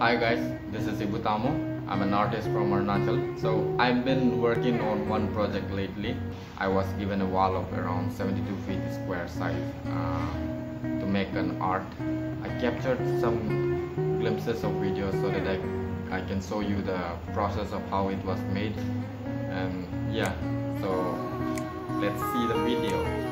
Hi guys, this is Hibu Tamo. I'm an artist from Arunachal. So I've been working on one project lately. I was given a wall of around 72 feet square size uh, to make an art. I captured some glimpses of videos so that I, I can show you the process of how it was made. And yeah, so let's see the video.